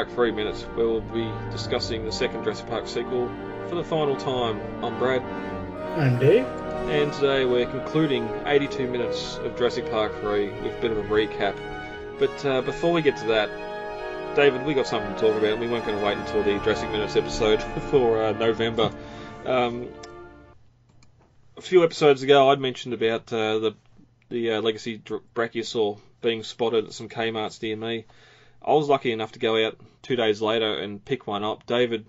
welcome to Jurassic Park 3 Minutes, where we'll be discussing the second Jurassic Park sequel for the final time. I'm Brad, I'm Dave. and today we're concluding 82 minutes of Jurassic Park 3 with a bit of a recap. But uh, before we get to that, David, we got something to talk about. We weren't going to wait until the Jurassic Minutes episode for uh, November. Um, a few episodes ago, I'd mentioned about uh, the the uh, legacy brachiosaur being spotted at some Kmart's near me. I was lucky enough to go out two days later and pick one up. David,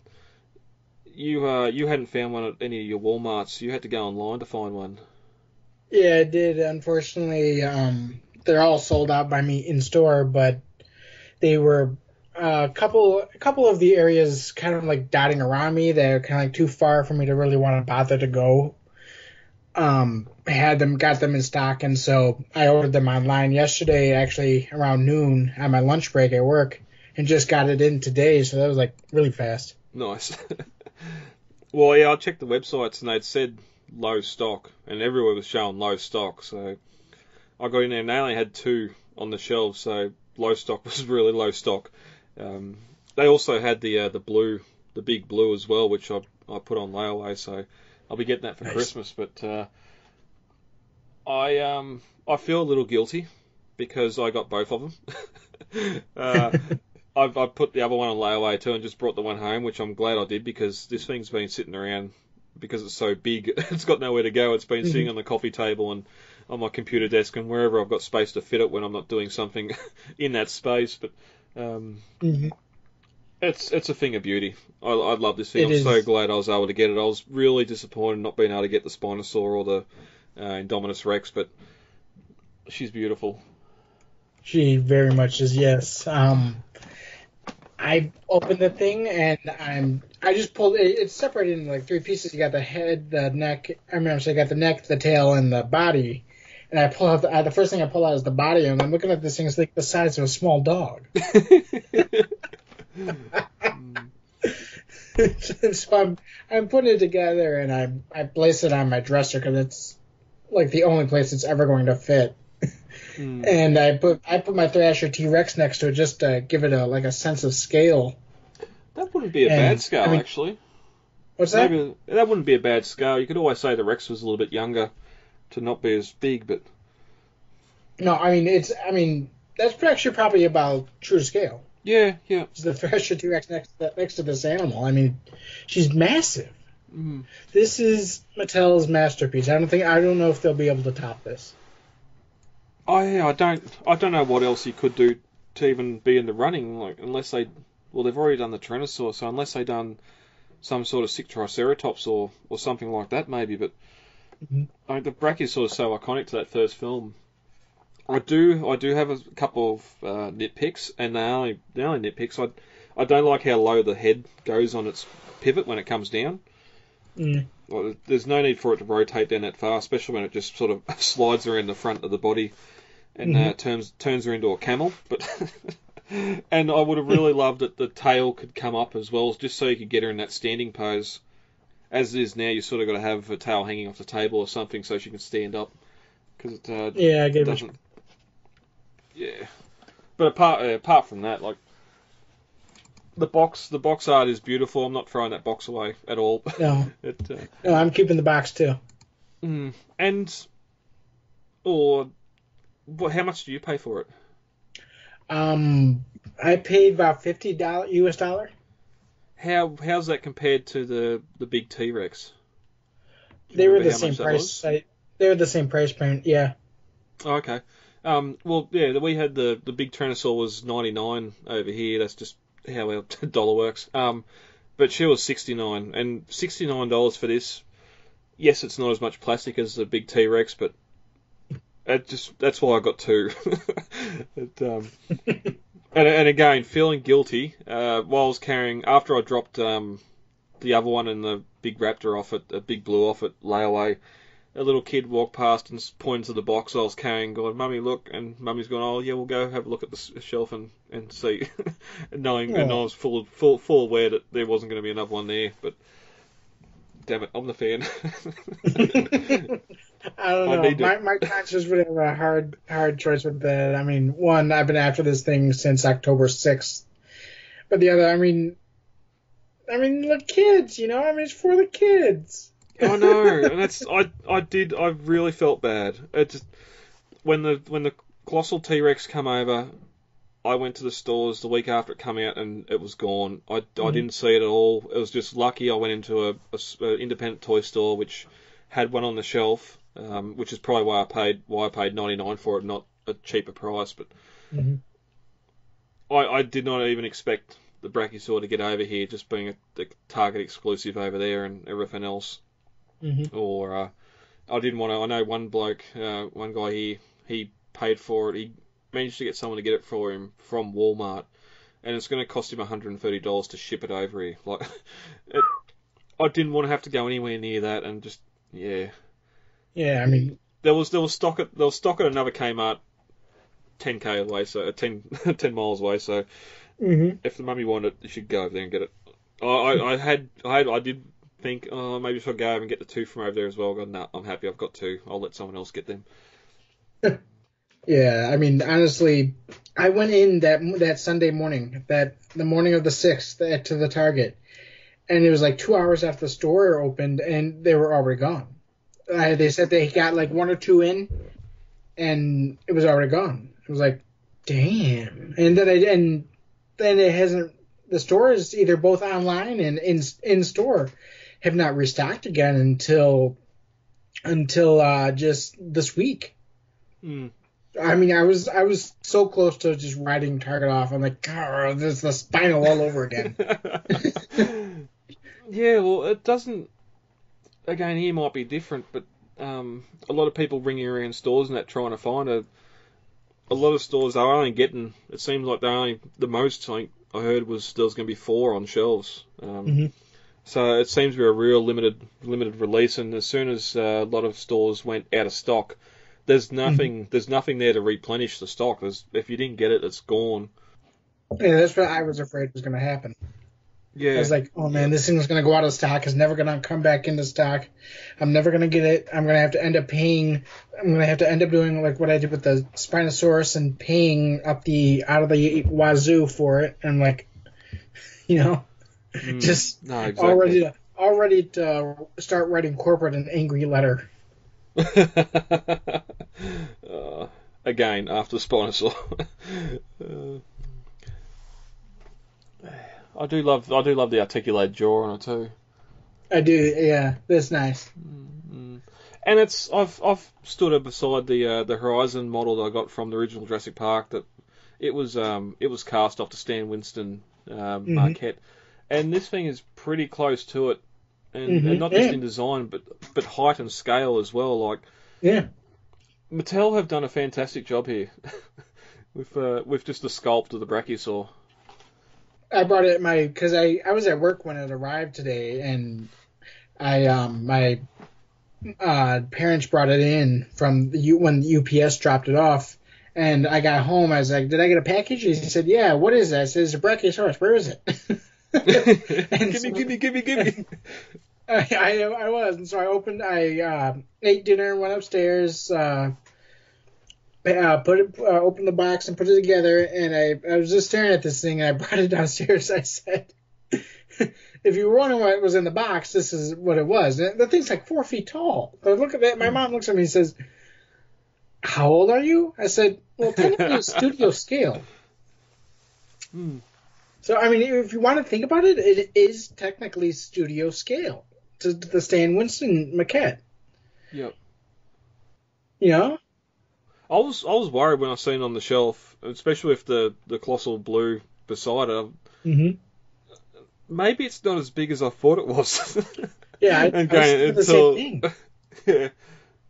you uh, you hadn't found one at any of your WalMarts. You had to go online to find one. Yeah, I did. Unfortunately, um, they're all sold out by me in store, but they were uh, a couple a couple of the areas kind of like dotting around me. They're kind of like too far for me to really want to bother to go. Um, had them, got them in stock, and so I ordered them online yesterday, actually around noon on my lunch break at work, and just got it in today. So that was like really fast. Nice. well, yeah, I checked the websites and they'd said low stock, and everywhere was showing low stock. So I got in there and they only had two on the shelves, so low stock was really low stock. Um, they also had the uh, the blue, the big blue as well, which I I put on layaway, so I'll be getting that for Nice. Christmas. But uh, I um I feel a little guilty because I got both of them. uh, I've, I've put the other one on layaway too and just brought the one home, which I'm glad I did because this thing's been sitting around because it's so big. It's got nowhere to go. It's been sitting on the coffee table and on my computer desk and wherever I've got space to fit it when I'm not doing something in that space. But um, hmm it's it's a thing of beauty. I, I love this thing. It I'm is. so glad I was able to get it. I was really disappointed not being able to get the Spinosaur or the uh, Indominus Rex, but she's beautiful. She very much is yes. Um, I opened the thing and I'm I just pulled it. It's separated into like three pieces. You got the head, the neck. I mean, so you got the neck, the tail, and the body. And I pull out the, uh, the first thing I pull out is the body, and I'm looking at this thing. It's like the size of a small dog. so I'm I'm putting it together, and I I place it on my dresser because it's like the only place it's ever going to fit. Hmm. And I put I put my Thrasher T Rex next to it just to give it a like a sense of scale. That wouldn't be a And, bad scale, I mean- actually. What's that? Maybe that wouldn't be a bad scale. You could always say the Rex was a little bit younger to not be as big, but No, I mean it's I mean that's actually probably about true scale. Yeah, yeah. It's the Thrasher T Rex next to, next to this animal. I mean, she's massive. Mm. This is Mattel's masterpiece. I don't think I don't know if they'll be able to top this. I I don't I don't know what else you could do to even be in the running, like unless they well they've already done the Tyrannosaurus, so unless they done some sort of sick Triceratops or or something like that maybe, but Mhm. I mean, the Brachiosaur is so iconic to that first film. I do I do have a couple of uh, nitpicks, and they only they only nitpicks. I I don't like how low the head goes on its pivot when it comes down. Mm. Well, there's no need for it to rotate down that far, especially when it just sort of slides around the front of the body and uh, Mhm. turns turns her into a camel. But and I would have really loved that the tail could come up as well, just so you could get her in that standing pose. As it is now, you sort of got to have a tail hanging off the table or something so she can stand up because it uh, Yeah, I get doesn't. Yeah, but apart uh, apart from that, like the box, the box art is beautiful. I'm not throwing that box away at all. No, it, uh, no, I'm keeping the box too. Mm. And, or, what? How much do you pay for it? Um, I paid about fifty dollar U.S. dollar. How how's that compared to the the big T Rex? They were the same price. I, they were the same price point. Yeah. Oh, okay. Um, well, yeah, we had the the big Tyrannosaur was ninety nine over here. That's just how our dollar works. Um, but she was sixty nine, and sixty nine dollars for this. Yes, it's not as much plastic as the big T Rex, but it just that's why I got two. it, um, and, and again, feeling guilty uh, while I was carrying after I dropped um, the other one and the big Raptor off at a big blue off at layaway a little kid walked past and pointed to the box I was carrying, going, "Mummy, look!" And Mummy's going, "Oh yeah, we'll go have a look at the shelf and and see." and knowing, and I was full full full aware that there wasn't going to be another one there, but damn it, I'm the fan. I don't know. to- My my conscience would have a hard hard choice with that. I mean, one, I've been after this thing since October sixth, but the other, I mean, I mean, the kids, you know, I mean, it's for the kids. I know, and that's I I did I really felt bad. It just when the when the colossal T Rex come over, I went to the stores the week after it came out and it was gone. I, mm-hmm. I didn't see it at all. It was just lucky I went into a, a, a independent toy store which had one on the shelf, um, which is probably why I paid why I paid ninety nine for it, not a cheaper price. But mm-hmm. I, I did not even expect the Brachiosaur to get over here, just being a, a Target exclusive over there and everything else. Mm-hmm. Or uh, I didn't want to. I know one bloke, uh, one guy here, he paid for it. He managed to get someone to get it for him from Walmart, and it's going to cost him $130 to ship it over here. Like, it, I didn't want to have to go anywhere near that, and just yeah. Yeah, I mean, there was there was stock at there was stock at another Kmart, 10k away, so uh, 10, 10 miles away. So mm-hmm. if the mummy wanted it, you should go over there and get it. I, I, I had I had I did think, oh, maybe if I go and get the two from over there as well. Go, no, I'm happy. I've got two. I'll let someone else get them. Yeah, I mean, honestly, I went in that that Sunday morning, that the morning of the sixth, to the Target, and it was like two hours after the store opened, and they were already gone. Uh, they said they got like one or two in, and it was already gone. It was like, damn. And then I and then it hasn't. The store is either both online and in in store have not restocked again until until uh, just this week. Mm. I mean, I was I was so close to just writing Target off. I'm like, God, there's the Spino all over again. yeah, well, it doesn't. Again, here might be different, but um, a lot of people ringing around stores and that trying to find a. A lot of stores are only getting. It seems like they only the most I, I heard was there was going to be four on shelves. Um, mm-hmm. So it seems to be a real limited limited release, and as soon as uh, a lot of stores went out of stock, there's mm-hmm. nothing mm-hmm. there's nothing there to replenish the stock. There's, if you didn't get it, it's gone. Yeah, that's what I was afraid was going to happen. Yeah. I was like, oh man, this thing's going to go out of stock. It's never going to come back into stock. I'm never going to get it. I'm going to have to end up paying. I'm going to have to end up doing like what I did with the Spinosaurus and paying up the out of the wazoo for it. And like, you know, mm, just no, exactly. already to, already to start writing corporate an angry letter. uh, again, after Spinosaur. uh, I do love I do love the articulated jaw on it too. I do, yeah. That's nice. Mm-hmm. And it's I've I've stood beside the uh, the Horizon model that I got from the original Jurassic Park. That it was um it was cast off the Stan Winston um, mm-hmm. maquette, and this thing is pretty close to it and, mm-hmm. and not just in design, but but height and scale as well. Like, yeah, Mattel have done a fantastic job here with uh, with just the sculpt of the Brachiosaur. I brought it my because I I was at work when it arrived today, and I um my uh, parents brought it in from the U when the UPS dropped it off. And I got home. I was like, "Did I get a package?" He said, "Yeah." What is that? I said, "It's a Brachiosaurus. Where is it?" give me, give me, give me, give me. I, I, I was, and so I opened. I uh, ate dinner, went upstairs, uh, uh, put it, uh, opened the box and put it together, and I, I was just staring at this thing, and I brought it downstairs. I said, "If you were wondering what was in the box, this is what it was." And the thing's like four feet tall. Look at that. My mom looks at me and says, "How old are you?" I said, "Well, technically, a studio scale." Hmm. So I mean, if you want to think about it, it is technically studio scale to the Stan Winston maquette. Yep. You know. I was I was worried when I seen it on the shelf, especially with the the colossal blue beside it. Mm-hmm. Maybe it's not as big as I thought it was. yeah, I, and going, I until, the same thing.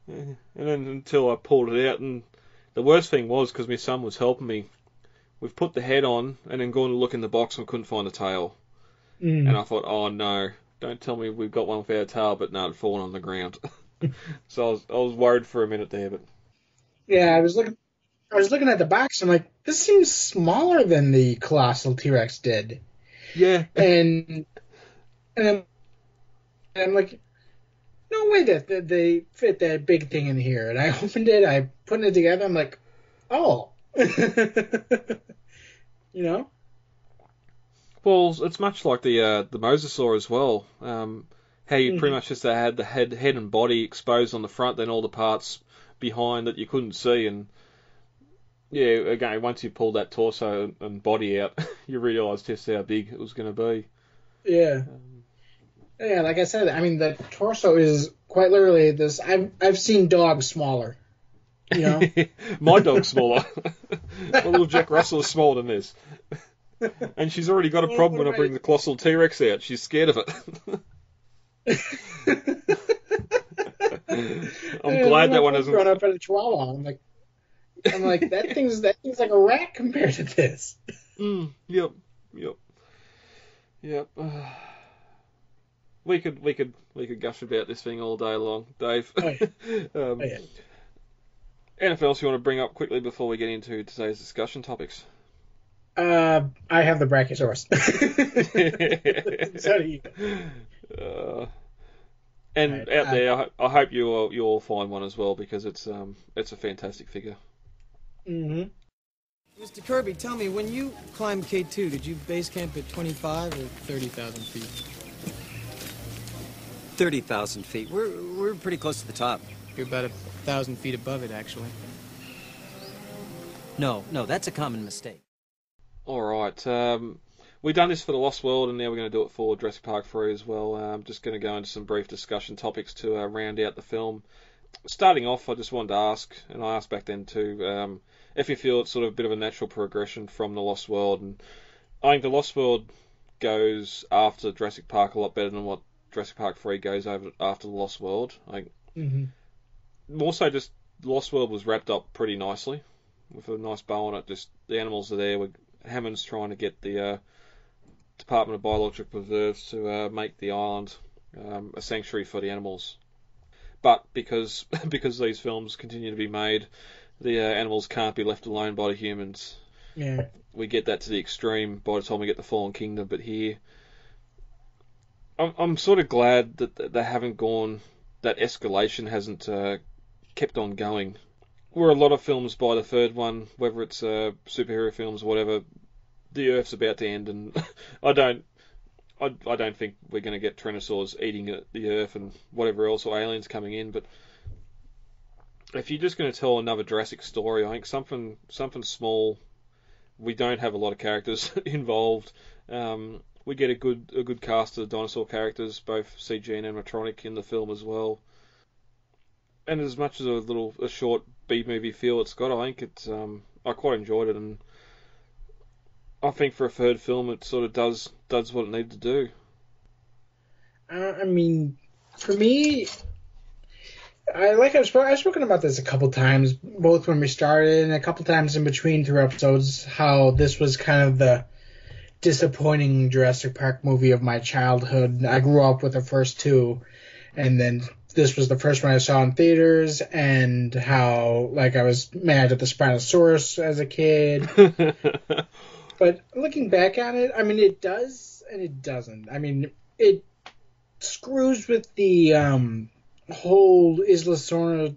Yeah, and then until I pulled it out, and the worst thing was because my son was helping me we've put the head on and then gone to look in the box and couldn't find the tail. Mm. And I thought, oh no, don't tell me we've got one without a tail, but no, it'd fallen on the ground. so I was, I was worried for a minute there, but yeah, I was looking, I was looking at the box. I'm like, this seems smaller than the colossal T Rex did. Yeah, and and I'm, and I'm like, no way that, that they fit that big thing in here. And I opened it, I put it together. I'm like, oh, you know? Well, it's much like the uh, the mosasaur as well. Um, how you pretty much just had the head, head and body exposed on the front, then all the parts behind that you couldn't see, and yeah, again, once you pulled that torso and body out, you realised just how big it was going to be. Yeah. Yeah, like I said, I mean the torso is quite literally this. I've I've seen dogs smaller. You know, My dog's smaller. My little Jack Russell is smaller than this. And she's already got a Well, problem when I bring the colossal T Rex out. She's scared of it. I'm Yeah, glad that one friend's hasn't. grown up at a Chihuahua. I'm like, I'm like that thing's that thing's like a rat compared to this. Mm, yep, yep, yep. we could, we could, we could gush about this thing all day long, Dave. Oh, yeah. um, Oh, yeah. Anything else you want to bring up quickly before we get into today's discussion topics? Uh, I have the Brachiosaurus. so do you. Uh, and Right, out uh, there, I, I hope you all you all find one as well because it's um it's a fantastic figure. hmm Mr. Kirby, tell me, when you climbed K2, did you base camp at 25 or 30,000 feet? 30,000 feet. We're, we're pretty close to the top. You're about a thousand feet above it, actually. No, no, that's a common mistake. All right, um, we've done this for the Lost World, and now we're going to do it for Jurassic Park 3 as well. I'm just going to go into some brief discussion topics to uh, round out the film. Starting off, I just wanted to ask, and I asked back then too, um, if you feel it's sort of a bit of a natural progression from the Lost World, and I think the Lost World goes after Jurassic Park a lot better than what Jurassic Park 3 goes over after the Lost World. I think hmm more so just Lost World was wrapped up pretty nicely with a nice bow on it. Just the animals are there. With Hammond's trying to get the uh, Department of Biological Reserves to uh, make the island um, a sanctuary for the animals. But because because these films continue to be made, the uh, animals can't be left alone by the humans. Yeah. We get that to the extreme by the time we get the Fallen Kingdom. But here, I'm, I'm sort of glad that that they haven't gone. That escalation hasn't uh, kept on going. Where a lot of films by the third one, whether it's uh, superhero films whatever, the Earth's about to end, and I don't, I, I don't think we're going to get Tyrannosaurs eating the Earth and whatever else, or aliens coming in. But if you're just going to tell another Jurassic story, I think something, something small. We don't have a lot of characters involved. Um, we get a good, a good cast of dinosaur characters, both CG and animatronic, in the film as well and as much as a little a short B movie feel it's got, I think it's um I quite enjoyed it, and I think for a third film it sort of does does what it needed to do. Uh, I mean, for me, I like I've, sp- I've spoken about this a couple times, both when we started and a couple times in between through episodes. How this was kind of the disappointing Jurassic Park movie of my childhood. I grew up with the first two, and then this was the first one I saw in theaters, and how like I was mad at the Spinosaurus as a kid. But looking back on it, I mean, it does and it doesn't. I mean, it screws with the um, whole Isla Sorna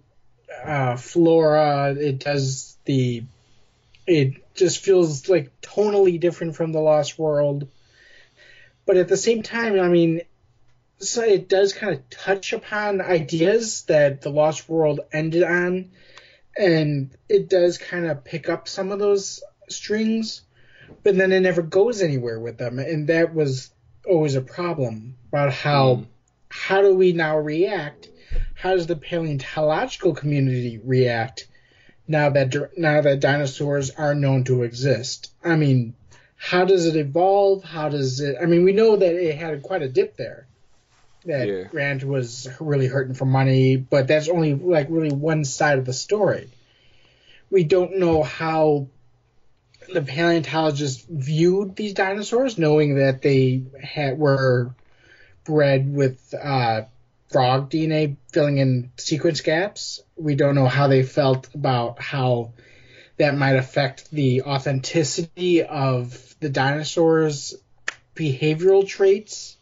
uh, flora. It does the. It just feels like tonally different from the Lost World. But at the same time, I mean, so it does kind of touch upon ideas that the Lost World ended on, and it does kind of pick up some of those strings but then it never goes anywhere with them, and that was always a problem about how Mm. how do we now react? How does the paleontological community react now that now that dinosaurs are known to exist? I mean, how does it evolve? How does it? I mean, we know that it had quite a dip there. That Yeah. Grant was really hurting for money, but that's only like really one side of the story. We don't know how the paleontologists viewed these dinosaurs, knowing that they had, were bred with uh, frog DNA filling in sequence gaps. We don't know how they felt about how that might affect the authenticity of the dinosaurs' behavioral traits.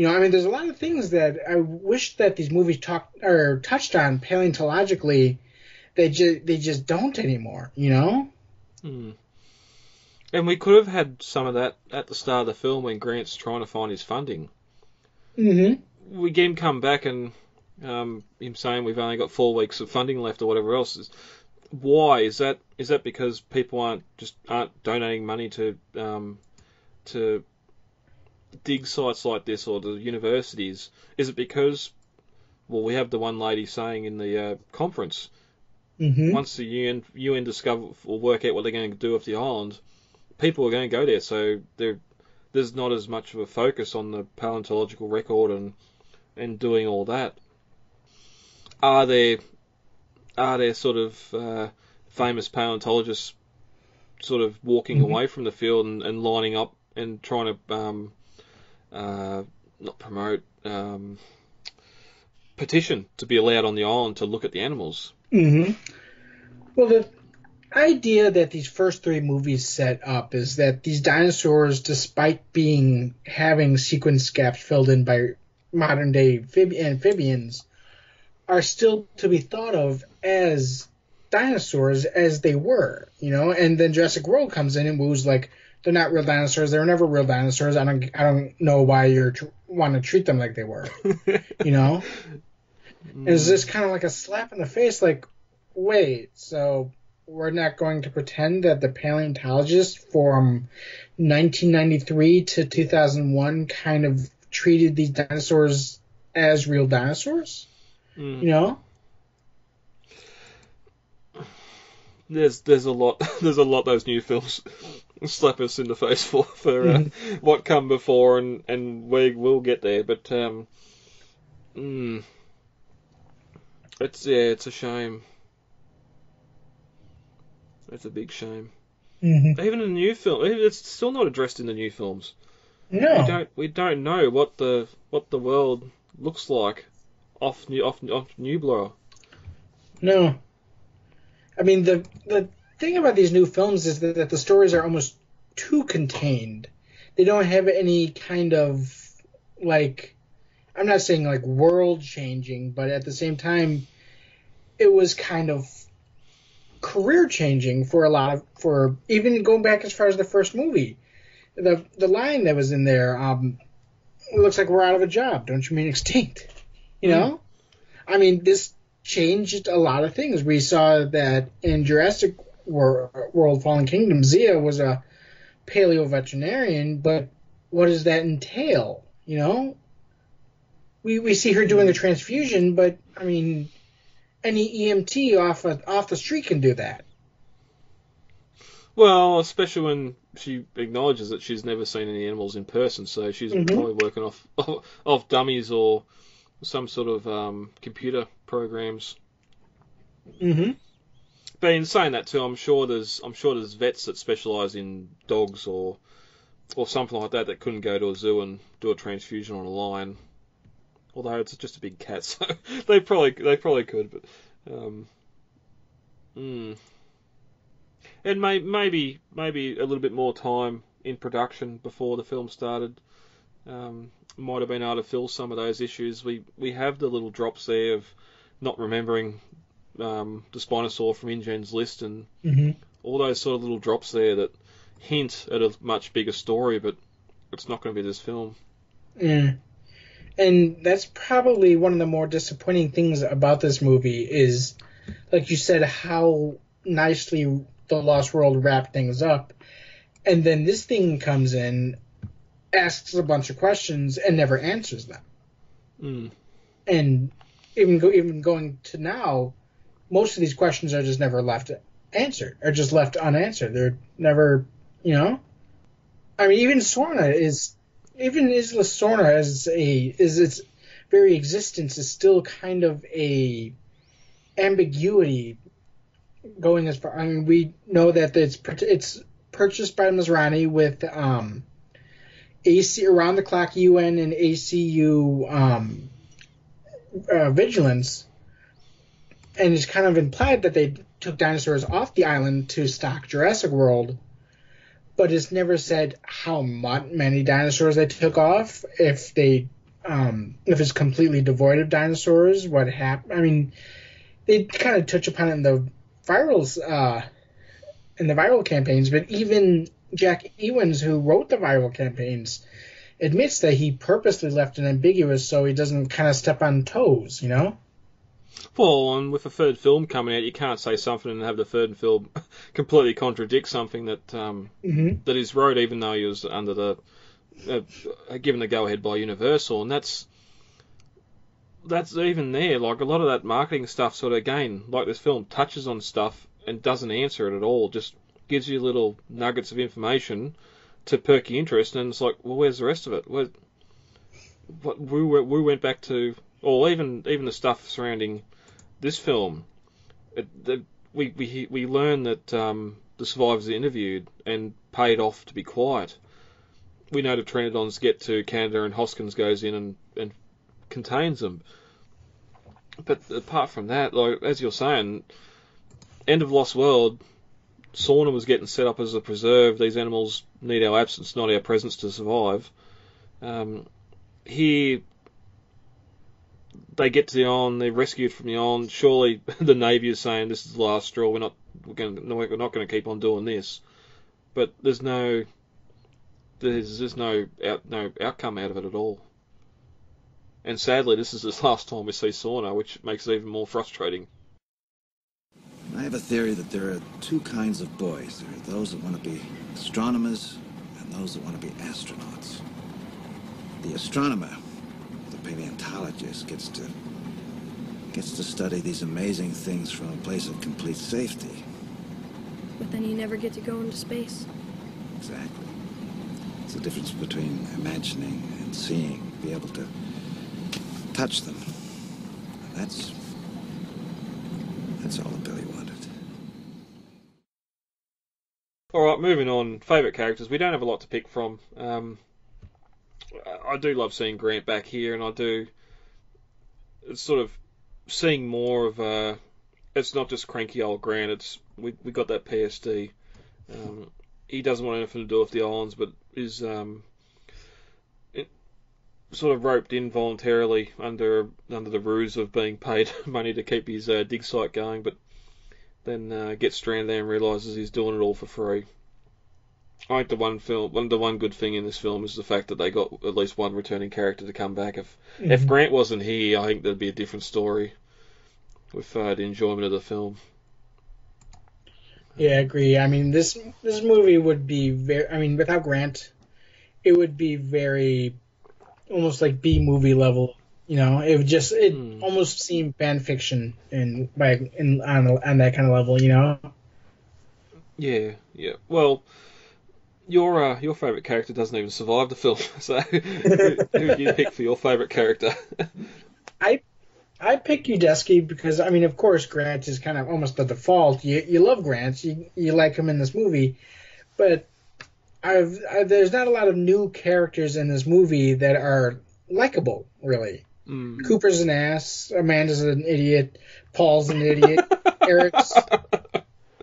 You know, I mean, there's a lot of things that I wish that these movies talked or touched on paleontologically. They just they just don't anymore. You know. Hmm. And we could have had some of that at the start of the film when Grant's trying to find his funding. Mm-hmm. We get him come back and um, him saying we've only got four weeks of funding left or whatever else. Is why is that? Is that because people aren't just aren't donating money to um, to dig sites like this or the universities? Is it because well we have the one lady saying in the uh, conference Mm-hmm. once the UN UN discover or work out what they're going to do with the island, people are going to go there. So there, there's not as much of a focus on the paleontological record and and doing all that. Are there are there sort of uh, famous paleontologists sort of walking Mhm. away from the field and, and lining up and trying to um, uh, not promote um, petition to be allowed on the island to look at the animals? Mm-hmm. Well, the idea that these first three movies set up is that these dinosaurs, despite being having sequence gaps filled in by modern day amphib- amphibians, are still to be thought of as dinosaurs as they were, you know. And then Jurassic World comes in and woos like they're not real dinosaurs. They were never real dinosaurs. I don't I don't know why you're tr- want to treat them like they were, you know. And it's just kind of like a slap in the face, like, wait, so we're not going to pretend that the paleontologists from 1993 to 2001 kind of treated these dinosaurs as real dinosaurs? Mm. You know? There's there's a lot there's a lot those new films slap us in the face for for uh, what come before and and we will get there, but um, mm, it's yeah it's a shame. It's a big shame. Mm-hmm. Even in the new film, it's still not addressed in the new films. No, We don't we don't know what the what the world looks like off new off off Nublar. No. I mean, the the thing about these new films is that, that the stories are almost too contained. They don't have any kind of like I'm not saying like world changing, but at the same time it was kind of career changing for a lot of for even going back as far as the first movie. The the line that was in there, um it looks like we're out of a job, don't you mean extinct? You know? I mean, this changed a lot of things. We saw that in Jurassic World Fallen Kingdom, Zia was a paleo veterinarian, but what does that entail? You know? We, we see her doing a transfusion, but I mean, any EMT off a, off the street can do that. Well, especially when she acknowledges that she's never seen any animals in person, so she's Mhm. probably working off off dummies or some sort of um, computer programs. Mm-hmm. But in saying that too, I'm sure there's I'm sure there's vets that specialise in dogs or or something like that that couldn't go to a zoo and do a transfusion on a lion. Although it's just a big cat, so they probably they probably could, but um, mm. and may, maybe maybe a little bit more time in production before the film started um, might have been able to fill some of those issues. We we have the little drops there of not remembering um, the Spinosaur from InGen's list and Mm-hmm. all those sort of little drops there that hint at a much bigger story, but it's not going to be this film. Yeah. And that's probably one of the more disappointing things about this movie is, like you said, how nicely the Lost World wrapped things up. And then this thing comes in, asks a bunch of questions, and never answers them. Mm. And even go, even going to now, most of these questions are just never left answered, or just left unanswered. They're never, you know. I mean, even Sorna is, even Isla Sorna as a is its very existence is still kind of a ambiguity. Going as far, I mean, we know that it's it's purchased by Masrani with um, AC around the clock UN and ACU um, uh, vigilance, and it's kind of implied that they took dinosaurs off the island to stock Jurassic World, but it's never said how much, many dinosaurs they took off. If they, um, if it's completely devoid of dinosaurs, what happened? I mean, they kind of touch upon it in the virals, uh, in the viral campaigns, but even Jack Ewins, who wrote the viral campaigns, admits that he purposely left it ambiguous so he doesn't kind of step on toes, you know? Well, and with a third film coming out, you can't say something and have the third film completely contradict something that um, Mm-hmm. that is wrote, even though he was under the uh, given the go ahead by Universal, and that's that's even there. Like a lot of that marketing stuff, sort of again, like this film touches on stuff and doesn't answer it at all. Just gives you little nuggets of information to perk your interest, and it's like, well, where's the rest of it? Where, what we we went back to, or even even the stuff surrounding this film. It, the, we we we learn that um, the survivors are interviewed and paid off to be quiet. We know the Pteranodons get to Canada and Hoskins goes in and, and contains them. But apart from that, like as you're saying, end of Lost World, Sorna was getting set up as a preserve. These animals need our absence, not our presence, to survive. Um, here, they get to the island, they're rescued from the island. Surely the Navy is saying this is the last straw. We're not we're going to, we're not going to keep on doing this. But there's no there's there's no out, no outcome out of it at all. And sadly, this is the last time we see Sorna, which makes it even more frustrating. I have a theory that there are two kinds of boys. There are those that want to be astronomers and those that want to be astronauts. The astronomer, paleontologist, gets to gets to study these amazing things from a place of complete safety. But then you never get to go into space. Exactly. It's the difference between imagining and seeing, be able to touch them. That's that's all that Billy wanted. All right, moving on. Favorite characters. We don't have a lot to pick from. Um, I do love seeing Grant back here, and I do. It's sort of seeing more of a. It's not just cranky old Grant. It's we we got that PSD. Um, he doesn't want anything to do with the islands, but is um, sort of roped in voluntarily under under the ruse of being paid money to keep his uh, dig site going, but then uh, gets stranded there and realizes he's doing it all for free. I think the one film, one the one good thing in this film is the fact that they got at least one returning character to come back. If if Grant wasn't here, I think there'd be a different story with uh, the enjoyment of the film. Yeah, I agree. I mean, this this movie would be very. I mean, without Grant, it would be very, almost like B movie level. You know, it would just it Hmm. almost seemed fan fiction and by in on on that kind of level. You know. Yeah, yeah. Well, your uh, your favorite character doesn't even survive the film, so who, who do you pick for your favorite character? I I pick Udesky because I mean, of course, Grant is kind of almost the default. You you love Grant, you you like him in this movie, but I've I, there's not a lot of new characters in this movie that are likable, really. Mm. Cooper's an ass. Amanda's an idiot. Paul's an idiot. Eric's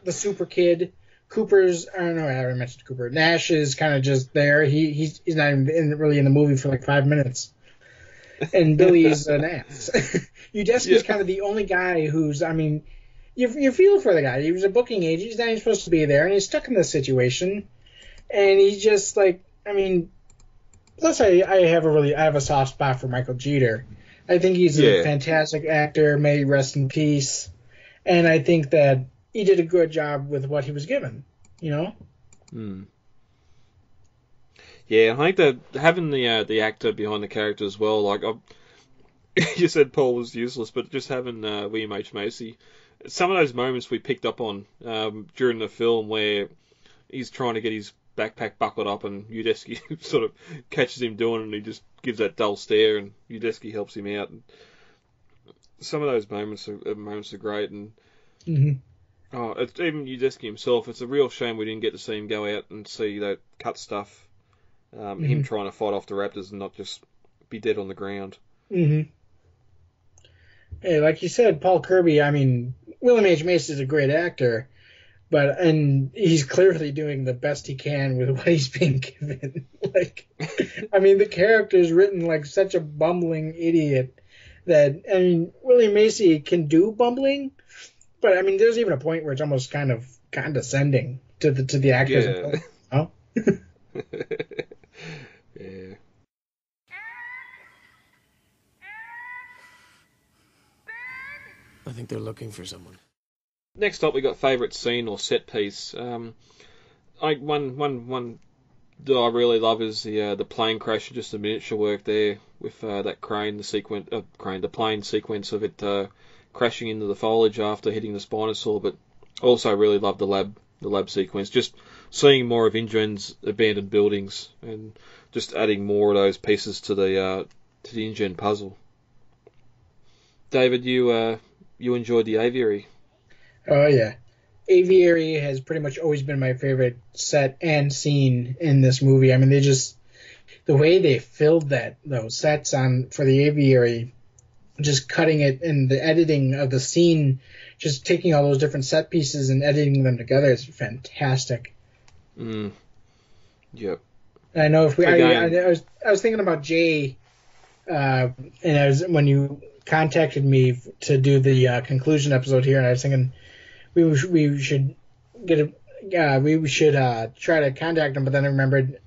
the super kid. Cooper's I don't know. I already mentioned Cooper. Nash is kind of just there. He he's he's not even in, really in the movie for like five minutes. And Billy's an ass. Udesky's Yeah. kind of the only guy who's I mean, you you feel for the guy. He was a booking agent. He's not even supposed to be there, and he's stuck in this situation. And he's just like I mean, plus I I have a really I have a soft spot for Michael Jeter. I think he's a fantastic actor. May he rest in peace. And I think that he did a good job with what he was given. You know. Hmm. Yeah, I think that having the uh, the actor behind the character as well, like I, you said, Paul was useless, but just having uh, William H Macy, some of those moments we picked up on um, during the film where he's trying to get his backpack buckled up and Udesky sort of catches him doing it and he just gives that dull stare and Udesky helps him out. And some of those moments are, uh, moments are great and hmm Oh, it's, even Udesky himself, it's a real shame we didn't get to see him go out and see that cut stuff. Um, Him trying to fight off the Raptors and not just be dead on the ground. hmm Hey, like you said, Paul Kirby. I mean, William H Macy is a great actor, but and he's clearly doing the best he can with what he's being given. like, I mean, the character is written like such a bumbling idiot that I mean, William Macy can do bumbling, but I mean, there's even a point where it's almost kind of condescending to the to the actors. Yeah. Oh, yeah. I think they're looking for someone. Next up, we got favourite scene or set piece. Um, I one one one that I really love is the uh, the plane crash, just the miniature work there with uh, that crane, the sequence, uh, crane, the plane sequence of it uh, crashing into the foliage after hitting the Spinosaur. But also really loved the lab the lab sequence, just seeing more of InGen's abandoned buildings and just adding more of those pieces to the uh, to the InGen puzzle. David, you uh, you enjoyed the aviary. Oh yeah, Aviary has pretty much always been my favorite set and scene in this movie. I mean, they just the way they filled that those sets on for the Aviary, just cutting it and the editing of the scene, just taking all those different set pieces and editing them together is fantastic. Mm. Yep. I know if we, I, I, I was, I was thinking about Jay, uh, and I was when you contacted me to do the uh, conclusion episode here, and I was thinking we we should get a, yeah, we should uh, try to contact him, but then I remembered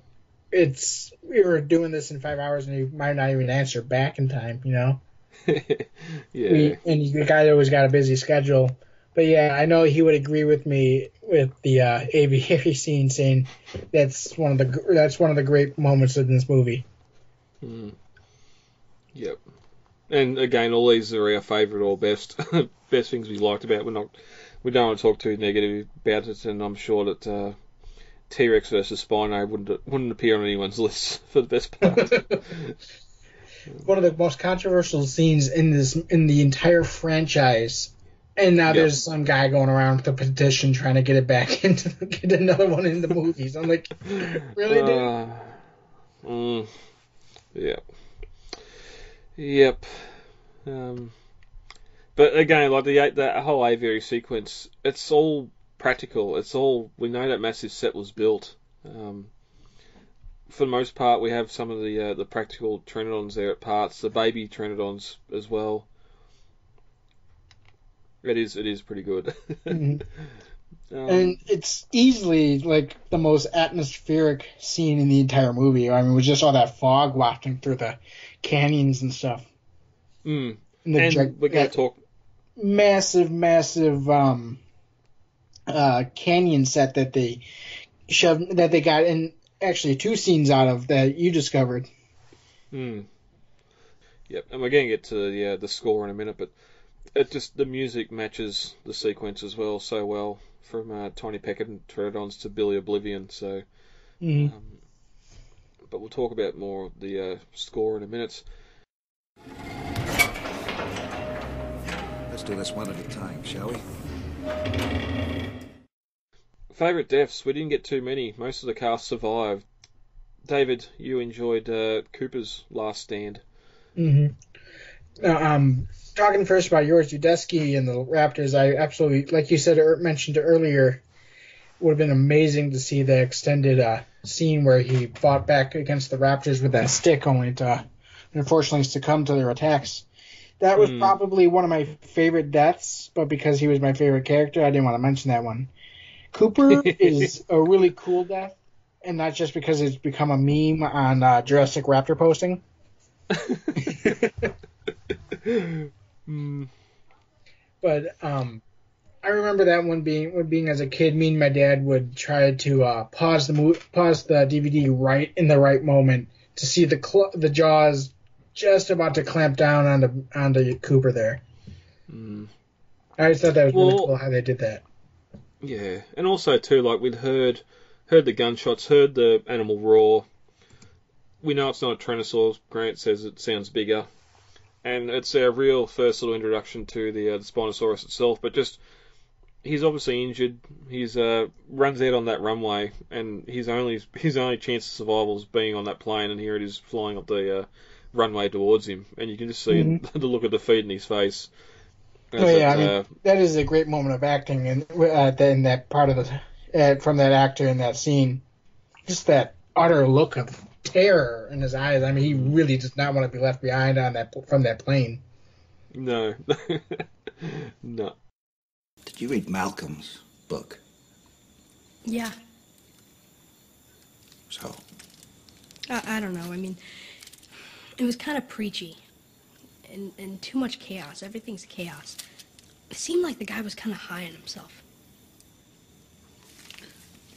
it's we were doing this in five hours, and he might not even answer back in time, you know. yeah. We, and the guy always got a busy schedule. But yeah, I know he would agree with me with the uh, aviary scene, saying that's one of the that's one of the great moments in this movie. Mm. Yep. And again, all these are our favourite or best best things we liked about. We're not we don't want to talk too negative about it, and I'm sure that uh, T Rex versus Spino wouldn't wouldn't appear on anyone's list for the best part. One of the most controversial scenes in this in the entire franchise. And now Yeah. there's some guy going around with a petition trying to get it back into get another one in the movies. I'm like, really, dude? Uh, mm, yep. Yep. Um, but again, like the that whole aviary sequence, it's all practical. It's all we know that massive set was built. Um, for the most part, we have some of the uh, the practical Pteranodons there at parts, the baby Pteranodons as well. It is it is pretty good. Mhm. Um, and it's easily like the most atmospheric scene in the entire movie. I mean, with just all that fog wafting through the canyons and stuff. mm. And, and we're going to talk massive, massive um, uh, canyon set that they shoved that they got in actually two scenes out of that you discovered. Hmm. Yep, and we're going to get to the uh, the score in a minute, but it just the music matches the sequence as well so well from uh, Tiny Peckett and Pterodons to Billy Oblivion. So, Mhm. um, but we'll talk about more of the uh, score in a minute. Let's do this one at a time, shall we? Favorite deaths? We didn't get too many. Most of the cast survived. David, you enjoyed uh, Cooper's last stand. hmm um, talking first about yours, Udesky and the Raptors, I absolutely, like you said, er, mentioned earlier, would have been amazing to see the extended uh, scene where he fought back against the Raptors with that stick, only to unfortunately succumb to their attacks. That was Hmm. probably one of my favorite deaths, but because he was my favorite character, I didn't want to mention that one. Cooper is a really cool death, and not just because it's become a meme on uh, Jurassic Raptor posting. Hmm. But um, I remember that one being when being as a kid. Me and my dad would try to uh, pause the mo- pause the DVD right in the right moment to see the cl- the jaws just about to clamp down on the on the Cooper there. Hmm. I always thought that was really cool how they did that. Yeah, and also too, like we'd heard, heard the gunshots, heard the animal roar. We know it's not a Tyrannosaurus. Grant says it sounds bigger, and it's our real first little introduction to the, uh, the Spinosaurus itself. But just he's obviously injured. He's uh, runs out on that runway, and his only his only chance of survival is being on that plane. And here it is flying up the uh, runway towards him, and you can just see the look of defeat in his face. Oh yeah, I mean uh, that is a great moment of acting, and uh, in that part of the uh, from that actor in that scene, just that utter look of terror in his eyes. I mean, he really does not want to be left behind on that from that plane. no, no. Did you read Malcolm's book? Yeah. So, I, I don't know. I mean, it was kind of preachy, and and too much chaos. Everything's chaos. It seemed like the guy was kind of high on himself.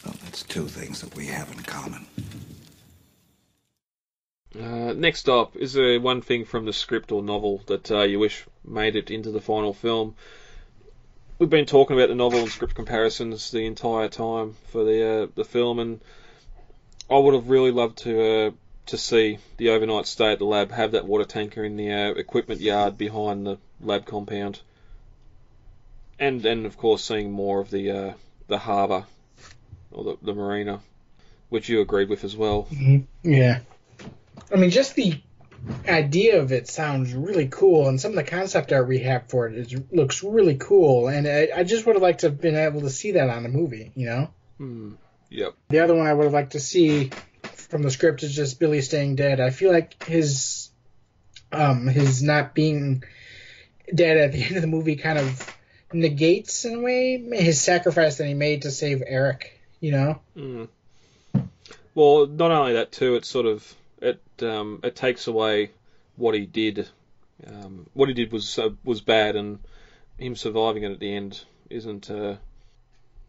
well, that's two things that we have in common. Uh, next up, is there one thing from the script or novel that uh, you wish made it into the final film? We've been talking about the novel and script comparisons the entire time for the uh, the film, and I would have really loved to uh, to see the overnight stay at the lab have that water tanker in the uh, equipment yard behind the lab compound, and then of course seeing more of the uh, the harbour or the, the marina, which you agreed with as well. Yeah. I mean, just the idea of it sounds really cool, and some of the concept art we have for it is looks really cool, and I, I just would have liked to have been able to see that on a movie, you know? Hmm. Yep. The other one I would have liked to see from the script is just Billy staying dead. I feel like his um his not being dead at the end of the movie kind of negates in a way his sacrifice that he made to save Eric, you know? Mm. Well, not only that too, it sort of it um, it takes away what he did. Um, what he did was uh, was bad, and him surviving it at the end isn't. Uh,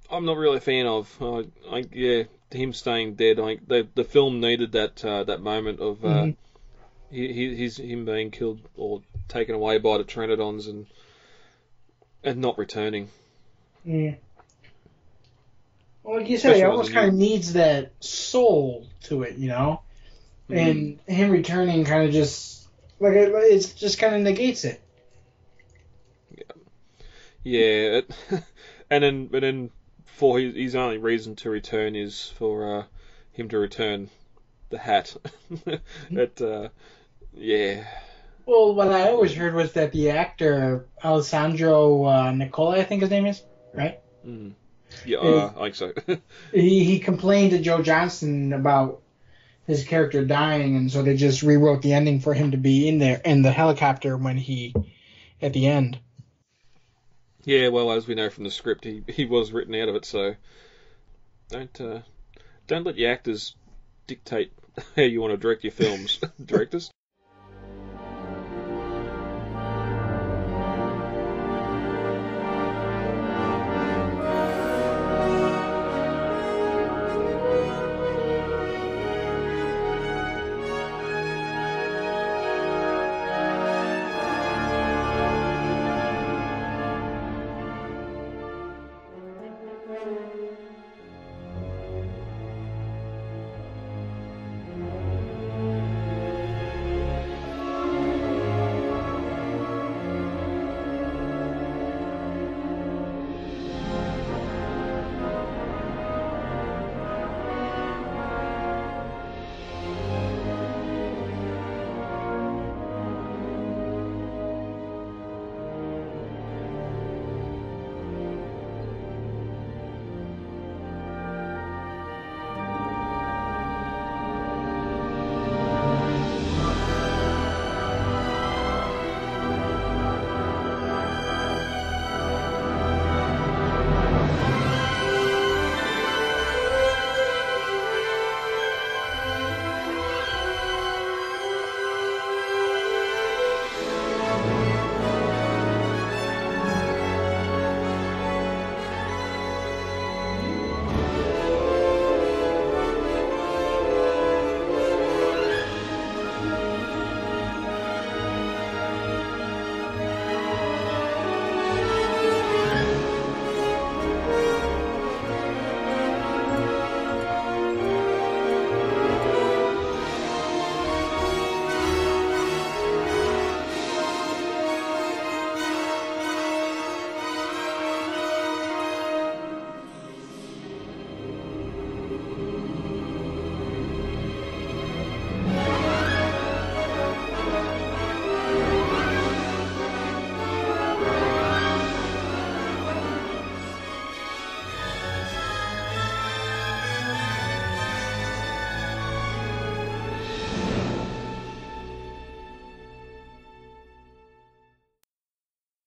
I'm not really a fan of. Uh, I, yeah, him staying dead. I the the film needed that uh, that moment of uh, Mhm. he, him being killed or taken away by the Pteranodons and and not returning. Yeah. Well, like you said, it almost kind of needs that soul to it, you know. And him returning kind of just like it, it's just kind of negates it. Yeah, it, and then but then for his, his only reason to return is for uh, him to return the hat. it, uh, yeah, Well, what I always heard was that the actor Alessandro uh, Nivola, I think his name is, right? mm. yeah, uh, I think so. He he complained to Joe Johnston about his character dying, and so they just rewrote the ending for him to be in there in the helicopter when he at the end. Yeah, well, as we know from the script, he he was written out of it. So don't uh, don't let your actors dictate how you want to direct your films, directors.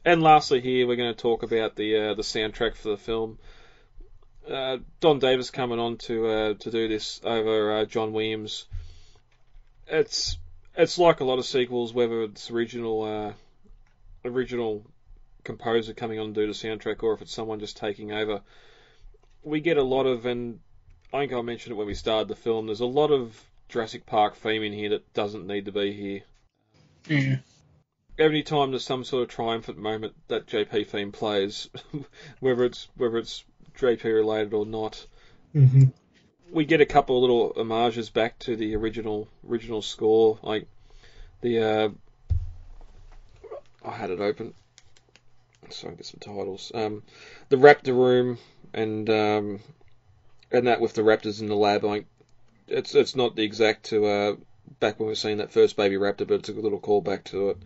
And lastly, here we're going to talk about the uh, the soundtrack for the film. uh, Don Davis coming on to uh, to do this over uh, John Williams. It's it's like a lot of sequels, whether it's original uh, original composer coming on to do the soundtrack or if it's someone just taking over. We get a lot of, and I think I mentioned it when we started the film. There's a lot of Jurassic Park theme in here that doesn't need to be here. Mm. Every time there's some sort of triumphant moment, that JP theme plays, whether it's whether it's JP related or not. hmm We get a couple of little homages back to the original original score, like the uh, I had it open. so Sorry, get some titles. Um, the Raptor Room and um, and that with the raptors in the lab. Like it's it's not the exact to uh, back when we were seeing that first baby raptor, but it's a good little callback to it.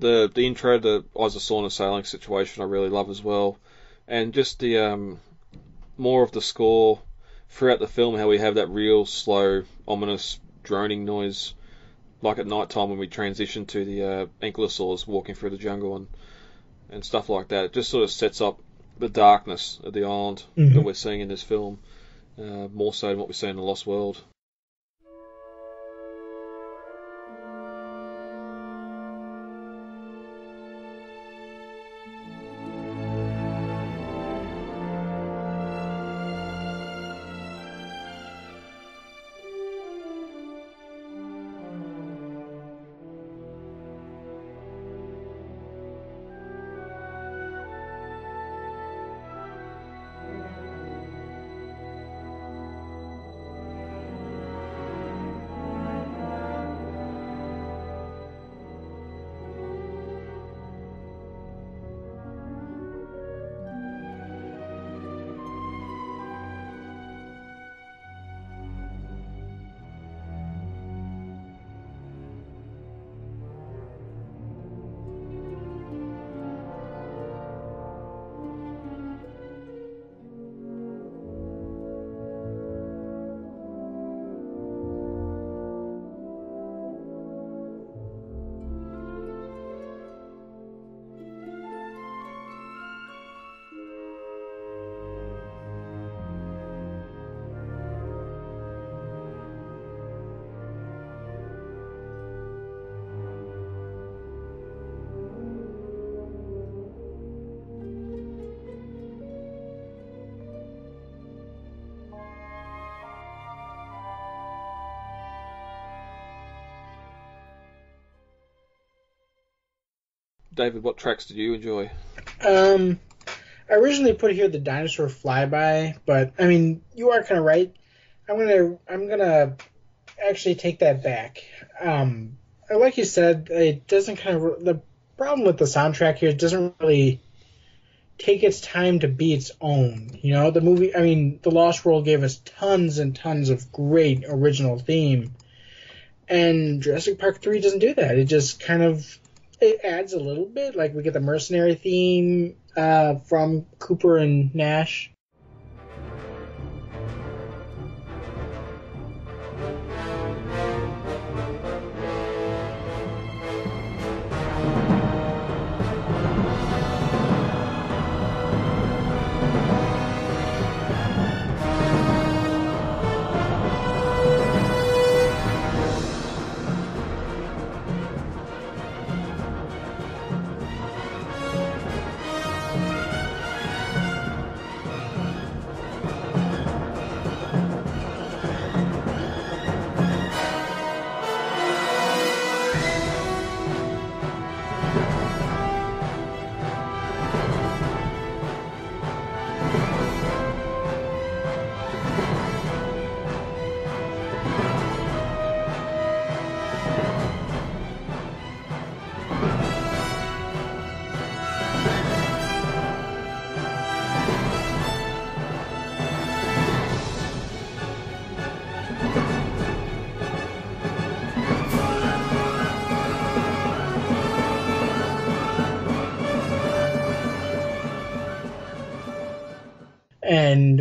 The the intro, the Isla Sorna sailing situation, I really love as well, and just the um, more of the score throughout the film, how we have that real slow, ominous droning noise, like at night time when we transition to the uh, ankylosaurs walking through the jungle and and stuff like that. It just sort of sets up the darkness of the island Mhm. that we're seeing in this film, uh, more so than what we see in the Lost World. David, what tracks did you enjoy? Um, I originally put here the dinosaur flyby, but I mean, you are kind of right. I'm gonna, I'm gonna actually take that back. Um, like you said, it doesn't kind of the problem with the soundtrack here. It doesn't really take its time to be its own. You know, the movie. I mean, The Lost World gave us tons and tons of great original theme, and Jurassic Park Three doesn't do that. It just kind of it adds a little bit. Like we get the mercenary theme uh, from Cooper and Nash.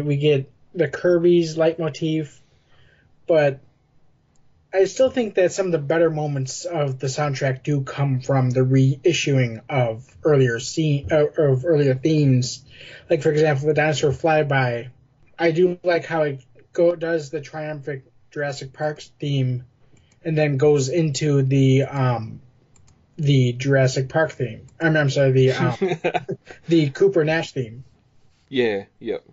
We get the Kirby's leitmotif, but I still think that some of the better moments of the soundtrack do come from the reissuing of earlier scene uh, of earlier themes, like for example the dinosaur flyby. I do like how it go does the triumphant Jurassic Park theme, and then goes into the um the Jurassic Park theme. I'm, I'm sorry the um, the Cooper Nash theme. yeah, yep.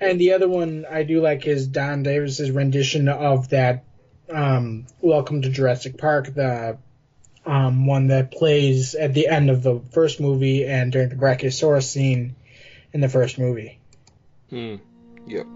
And the other one I do like is Don Davis's rendition of that um, "Welcome to Jurassic Park," the um, one that plays at the end of the first movie and during the Brachiosaurus scene in the first movie. Hmm. Yep.